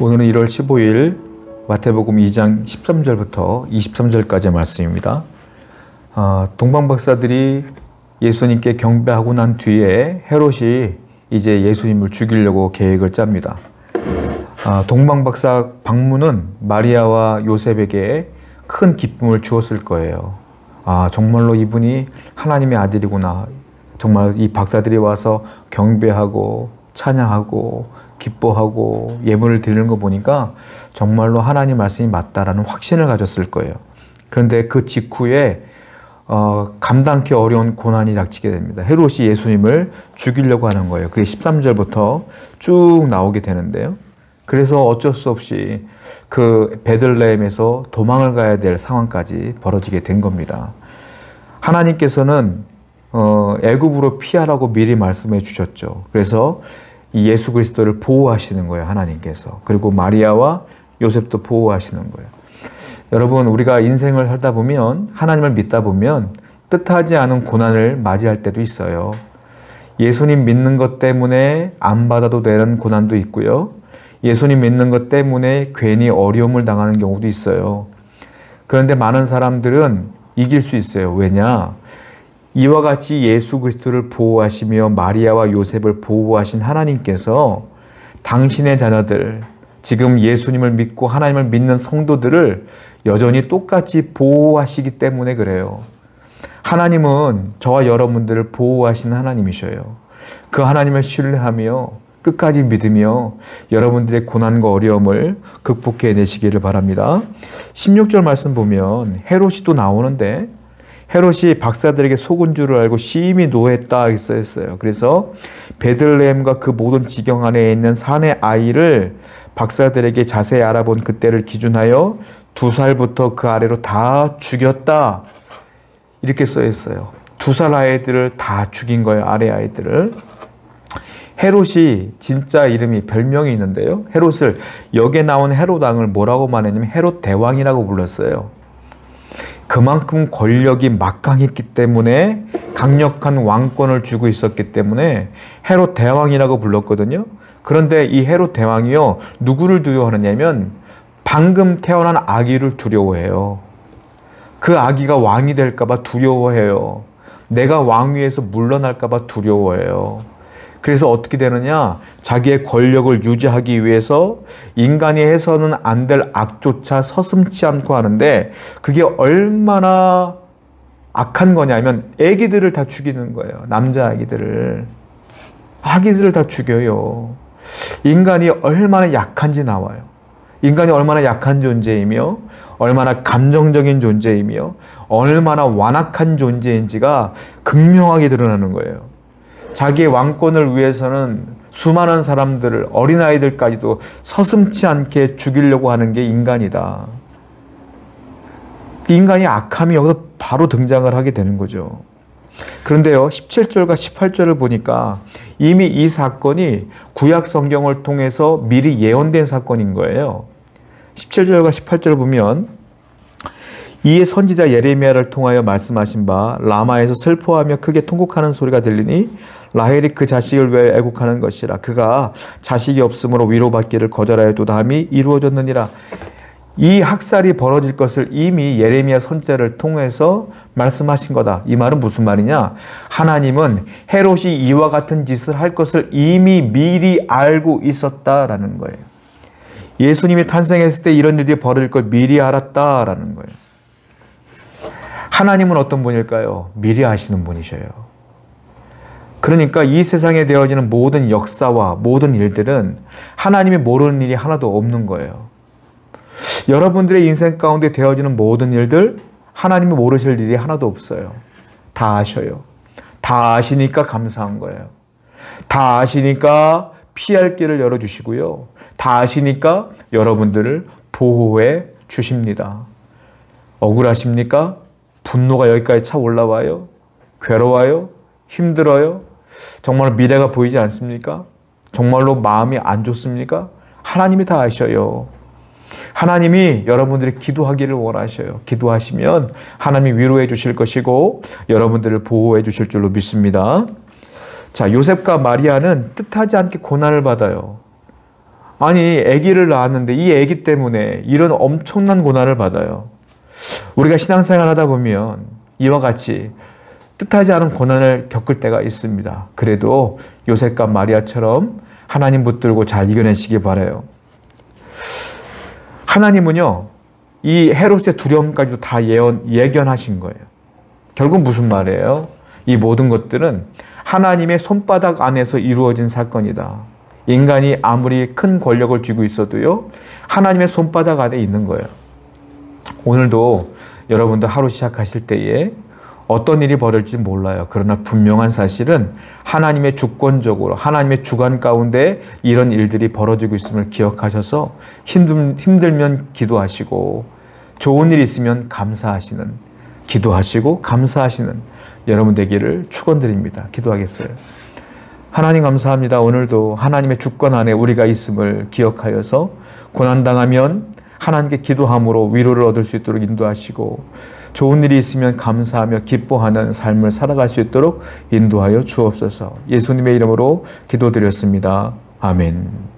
오늘은 1월 15일 마태복음 2장 13절부터 23절까지의 말씀입니다. 아, 동방박사들이 예수님께 경배하고 난 뒤에 헤롯이 이제 예수님을 죽이려고 계획을 짭니다. 아, 동방박사 방문은 마리아와 요셉에게 큰 기쁨을 주었을 거예요. 아, 정말로 이분이 하나님의 아들이구나. 정말 이 박사들이 와서 경배하고 찬양하고 기뻐하고 예물을 드리는 거 보니까 정말로 하나님 말씀이 맞다라는 확신을 가졌을 거예요. 그런데 그 직후에 어, 감당기 어려운 고난이 닥치게 됩니다. 헤롯이 예수님을 죽이려고 하는 거예요. 그게 13절부터 쭉 나오게 되는데요. 그래서 어쩔 수 없이 그 베들레헴에서 도망을 가야 될 상황까지 벌어지게 된 겁니다. 하나님께서는 어, 애굽으로 피하라고 미리 말씀해 주셨죠. 그래서 이 예수 그리스도를 보호하시는 거예요, 하나님께서. 그리고 마리아와 요셉도 보호하시는 거예요. 여러분, 우리가 인생을 살다 보면 하나님을 믿다 보면 뜻하지 않은 고난을 맞이할 때도 있어요. 예수님 믿는 것 때문에 안 받아도 되는 고난도 있고요. 예수님 믿는 것 때문에 괜히 어려움을 당하는 경우도 있어요. 그런데 많은 사람들은 이길 수 있어요. 왜냐? 이와 같이 예수 그리스도를 보호하시며 마리아와 요셉을 보호하신 하나님께서 당신의 자녀들, 지금 예수님을 믿고 하나님을 믿는 성도들을 여전히 똑같이 보호하시기 때문에 그래요. 하나님은 저와 여러분들을 보호하시는 하나님이셔요. 그 하나님을 신뢰하며 끝까지 믿으며 여러분들의 고난과 어려움을 극복해 내시기를 바랍니다. 16절 말씀 보면 헤롯이 또 나오는데 헤롯이 박사들에게 속은 줄을 알고 심히 노했다 써 있어요. 그래서 베들레헴과 그 모든 지경 안에 있는 산의 아이를 박사들에게 자세히 알아본 그때를 기준하여 두 살부터 그 아래로 다 죽였다. 이렇게 써 있어요. 두 살 아이들을 다 죽인 거예요. 아래 아이들을. 헤롯이 진짜 이름이 별명이 있는데요. 헤롯을 여기에 나온 헤롯 왕을 뭐라고 말했냐면 헤롯 대왕이라고 불렀어요. 그만큼 권력이 막강했기 때문에 강력한 왕권을 쥐고 있었기 때문에 헤롯 대왕이라고 불렀거든요. 그런데 이 헤롯 대왕이요 누구를 두려워하느냐면 방금 태어난 아기를 두려워해요. 그 아기가 왕이 될까봐 두려워해요. 내가 왕위에서 물러날까봐 두려워해요. 그래서 어떻게 되느냐? 자기의 권력을 유지하기 위해서 인간이 해서는 안 될 악조차 서슴치 않고 하는데 그게 얼마나 악한 거냐면 애기들을 다 죽이는 거예요. 남자 아기들을. 아기들을 다 죽여요. 인간이 얼마나 약한지 나와요. 인간이 얼마나 약한 존재이며 얼마나 감정적인 존재이며 얼마나 완악한 존재인지가 극명하게 드러나는 거예요. 자기의 왕권을 위해서는 수많은 사람들을 어린아이들까지도 서슴치 않게 죽이려고 하는 게 인간이다. 인간이 악함이 여기서 바로 등장을 하게 되는 거죠. 그런데요, 17절과 18절을 보니까 이미 이 사건이 구약 성경을 통해서 미리 예언된 사건인 거예요. 17절과 18절을 보면 이에 선지자 예레미야를 통하여 말씀하신 바 라마에서 슬퍼하며 크게 통곡하는 소리가 들리니 라헬이 그 자식을 위하여 애국하는 것이라 그가 자식이 없으므로 위로받기를 거절하여도 다함이 이루어졌느니라 이 학살이 벌어질 것을 이미 예레미야 선지자를 통해서 말씀하신 거다. 이 말은 무슨 말이냐? 하나님은 헤롯이 이와 같은 짓을 할 것을 이미 미리 알고 있었다라는 거예요. 예수님이 탄생했을 때 이런 일이 벌어질 걸 미리 알았다라는 거예요. 하나님은 어떤 분일까요? 미리 아시는 분이셔요. 그러니까 이 세상에 되어지는 모든 역사와 모든 일들은 하나님이 모르는 일이 하나도 없는 거예요. 여러분들의 인생 가운데 되어지는 모든 일들 하나님이 모르실 일이 하나도 없어요. 다 아셔요. 다 아시니까 감사한 거예요. 다 아시니까 피할 길을 열어주시고요. 다 아시니까 여러분들을 보호해 주십니다. 억울하십니까? 분노가 여기까지 차 올라와요? 괴로워요? 힘들어요? 정말 미래가 보이지 않습니까? 정말로 마음이 안 좋습니까? 하나님이 다 아셔요. 하나님이 여러분들이 기도하기를 원하셔요. 기도하시면 하나님이 위로해 주실 것이고 여러분들을 보호해 주실 줄로 믿습니다. 자, 요셉과 마리아는 뜻하지 않게 고난을 받아요. 아니 아기를 낳았는데 이 아기 때문에 이런 엄청난 고난을 받아요. 우리가 신앙생활 하다 보면 이와 같이 뜻하지 않은 고난을 겪을 때가 있습니다. 그래도 요셉과 마리아처럼 하나님 붙들고 잘 이겨내시기 바래요. 하나님은요, 이 헤롯의 두려움까지도 다 예언, 예견하신 거예요. 결국 무슨 말이에요? 이 모든 것들은 하나님의 손바닥 안에서 이루어진 사건이다. 인간이 아무리 큰 권력을 쥐고 있어도요, 하나님의 손바닥 안에 있는 거예요. 오늘도 여러분들 하루 시작하실 때에 어떤 일이 벌어질지 몰라요. 그러나 분명한 사실은 하나님의 주권적으로 하나님의 주관 가운데 이런 일들이 벌어지고 있음을 기억하셔서 힘들, 힘들면 기도하시고 좋은 일 있으면 감사하시는 기도하시고 감사하시는 여러분 되기를 축원드립니다. 기도하겠어요. 하나님 감사합니다. 오늘도 하나님의 주권 안에 우리가 있음을 기억하여서 고난 당하면 하나님께 기도함으로 위로를 얻을 수 있도록 인도하시고 좋은 일이 있으면 감사하며 기뻐하는 삶을 살아갈 수 있도록 인도하여 주옵소서. 예수님의 이름으로 기도드렸습니다. 아멘.